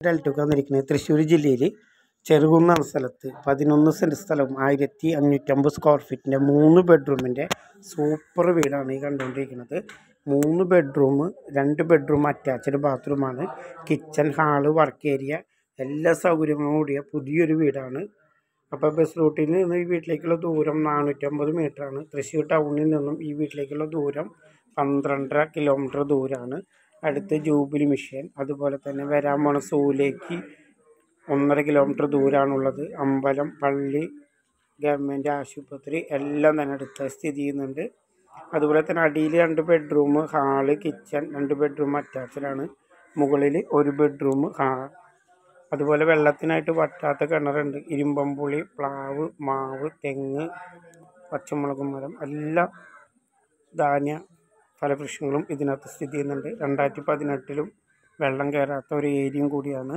ഡെൽറ്റക്ക് വന്നിരിക്കുന്നത് തൃശ്ശൂർ ജില്ലയിൽ ചെറുകുന്ന സ്ഥലത്ത് പതിനൊന്ന് സെന്റ് സ്ഥലവും ആയിരത്തി അഞ്ഞൂറ്റമ്പത് സ്ക്വയർ ഫീറ്റിന്റെ മൂന്ന് ബെഡ്റൂമിന്റെ സൂപ്പർ വീടാണ് ഈ കണ്ടുകൊണ്ടിരിക്കുന്നത്. മൂന്ന് ബെഡ്റൂം രണ്ട് ബെഡ്റൂം അറ്റാച്ച്ഡ് ബാത്റൂമാണ് കിച്ചൺ ഹാൾ വർക്ക് ഏരിയ എല്ലാ സൗകര്യങ്ങളും കൂടിയ പുതിയൊരു വീടാണ്. അപ്പോൾ ബസ് റൂട്ടിൽ നിന്ന് ഈ വീട്ടിലേക്കുള്ള ദൂരം നാനൂറ്റമ്പത് ആണ്. തൃശ്ശൂർ ടൗണിൽ നിന്നും ഈ വീട്ടിലേക്കുള്ള ദൂരം പന്ത്രണ്ടര കിലോമീറ്റർ ദൂരമാണ് അടുത്ത് ജൂബിലി മിഷൻ. അതുപോലെ തന്നെ വരാൻ പോണ സൂലേക്ക് ഒന്നര കിലോമീറ്റർ ദൂരമാണുള്ളത് അമ്പലം പള്ളി ഗവൺമെന്റ് ആശുപത്രി എല്ലാം തന്നെ അടുത്ത് സ്ഥിതി ചെയ്യുന്നുണ്ട്. അതുപോലെ തന്നെ അടിയിൽ രണ്ട് ബെഡ്റൂം ഹാൾ കിച്ചൺ രണ്ട് ബെഡ്റൂം അറ്റാച്ച്ഡാണ് മുകളിൽ ഒരു ബെഡ്റൂം ഹാൾ അതുപോലെ വെള്ളത്തിനായിട്ട് വറ്റാത്ത കിണറുണ്ട്. ഇരുമ്പമ്പുളി പ്ലാവ് മാവ് തെങ്ങ് പച്ചമുളക് മരം എല്ലാം ധാന്യ ഫലവൃക്ഷങ്ങളും ഇതിനകത്ത് സ്ഥിതി ചെയ്യുന്നുണ്ട്. രണ്ടായിരത്തി പതിനെട്ടിലും വെള്ളം കയറാത്ത ഒരു ഏരിയയും കൂടിയാണ്.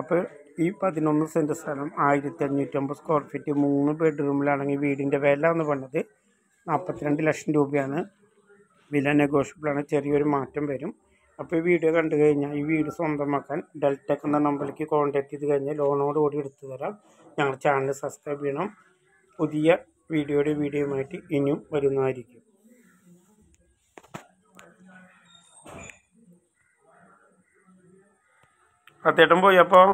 അപ്പോൾ ഈ പതിനൊന്ന് സെന്റ് സ്ഥലം ആയിരത്തി അഞ്ഞൂറ്റമ്പത് സ്ക്വയർ ഫീറ്റ് മൂന്ന് ബെഡ്റൂമിലാണെങ്കിൽ വീടിന്റെ വില എന്ന് പറഞ്ഞത് നാൽപ്പത്തിരണ്ട് ലക്ഷം രൂപയാണ്. വില നെഗോഷ്യബിളാണ്. ചെറിയൊരു മാറ്റം വരും. അപ്പോൾ ഈ വീഡിയോ കണ്ടു കഴിഞ്ഞാൽ ഈ വീട് സ്വന്തമാക്കാൻ ഡെൽടെക് എന്ന നമ്പറിലേക്ക് കോൺടാക്ട് ചെയ്ത് കഴിഞ്ഞാൽ ലോണോട് കൂടി എടുത്തു തരാം. ഞങ്ങളുടെ ചാനൽ സബ്സ്ക്രൈബ് ചെയ്യണം. പുതിയ വീഡിയോയുടെ വീഡിയോയുമായിട്ട് ഇനിയും വരുന്നതായിരിക്കും. അത്തേട്ടൻ പോയി അപ്പോൾ